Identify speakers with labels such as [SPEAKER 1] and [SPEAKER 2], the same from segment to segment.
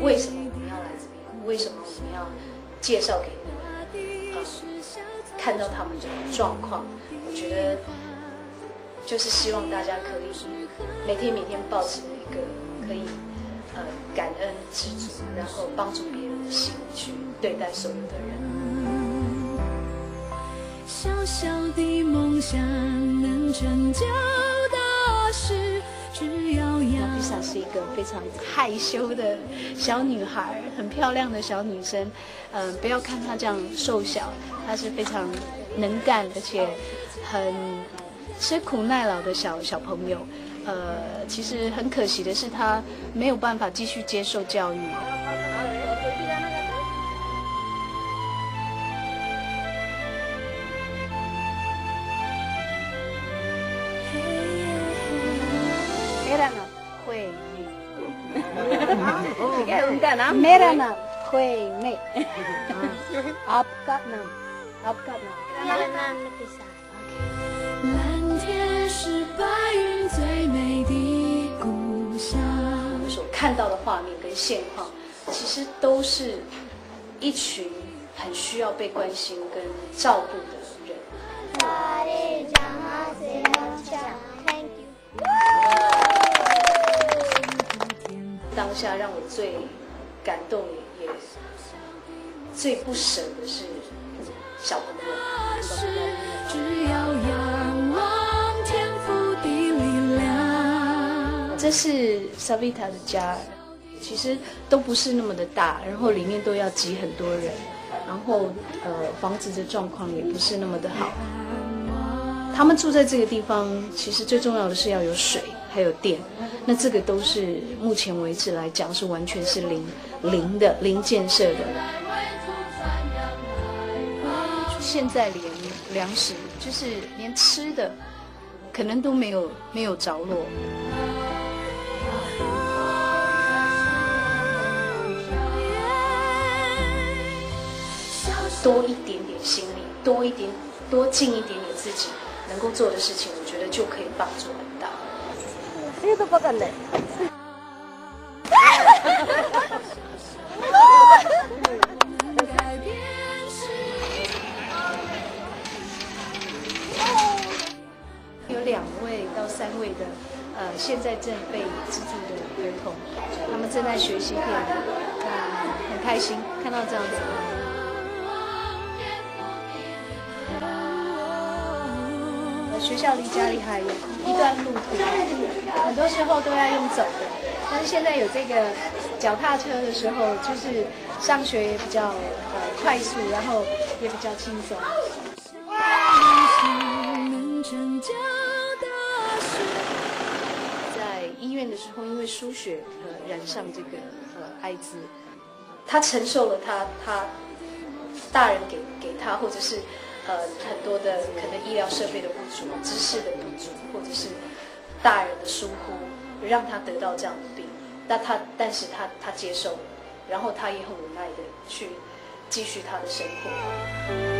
[SPEAKER 1] 为什么我们要来这边？为什么我们要介绍给你们？啊，看到他们的状况，我觉得就是希望大家可以每天每天保持一个可以呃感恩知足，然后帮助别人的心去对待所有的人。小小的梦想能成就。是一个非常害羞的小女孩，很漂亮的小女生。嗯，不要看她这样瘦小，她是非常能干，而且很吃苦耐劳的小小朋友。呃，其实很可惜的是，她没有办法继续接受教育。मेरा नाम हुई मैं आपका नाम आपका नाम मेरा नाम नितिशा 蓝天是白云最美的故乡。所看到的画面跟现况，其实都是一群很需要被关心跟照顾的人。 当下让我最。感动也最不舍的是小朋友。这是 Savita 的家，其实都不是那么的大，然后里面都要挤很多人，然后呃房子的状况也不是那么的好。他们住在这个地方，其实最重要的是要有水，还有电。那这个都是目前为止来讲是完全是零零的零建设的。现在连粮食，就是连吃的，可能都没有没有着落。多一点点心力，多一点，多尽一点点自己。能够做的事情，我觉得就可以帮助很大。这都不敢嘞。有两位到三位的，呃，现在正被资助的儿童，他们正在学习电影，啊，很开心看到这样子。校离家里还有一段路途，很多时候都要用走的。但是现在有这个脚踏车的时候，就是上学也比较呃快速，然后也比较轻松。在医院的时候，因为输血呃染上这个呃艾滋，他承受了他他大人给给他或者是。呃，很多的可能医疗设备的不足、知识的不足，或者是大人的疏忽，让他得到这样的病。那他，但是他，他接受了，然后他也很无奈的去继续他的生活。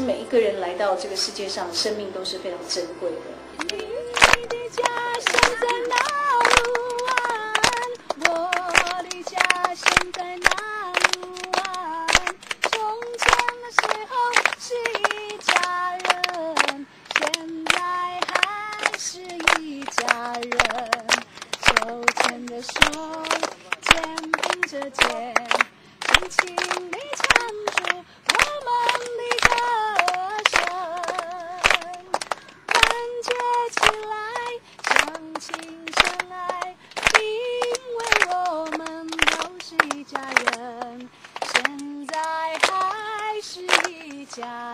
[SPEAKER 1] 每一个人来到这个世界上，生命都是非常珍贵的。
[SPEAKER 2] 你的家乡在哪？我的家乡在哪
[SPEAKER 1] 家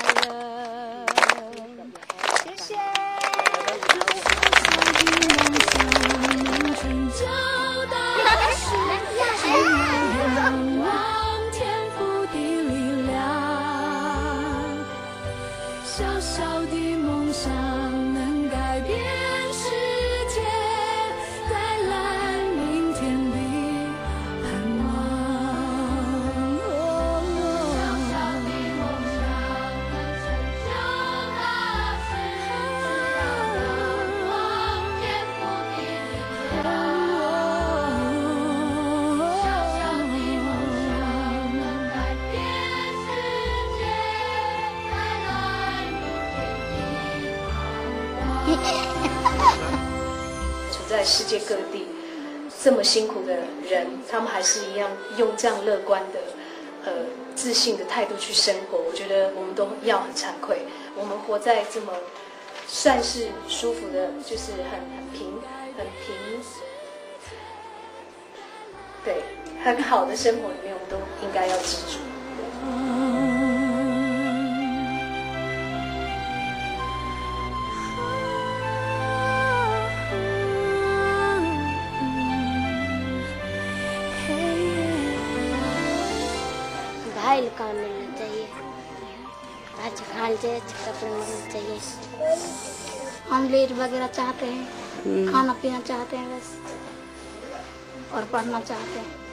[SPEAKER 1] 处在世界各地这么辛苦的人，他们还是一样用这样乐观的、呃自信的态度去生活。我觉得我们都要很惭愧，我们活在这么算是舒服的，就是很很平、很平，对，很好的生活里面，我们都应该要记住。
[SPEAKER 3] को काम मिलना चाहिए। अच्छा खान चाहिए अच्छे कपड़े मिलना चाहिए। ऑमलेट वगैरह चाहते हैं खाना पीना चाहते हैं बस और पढ़ना चाहते हैं।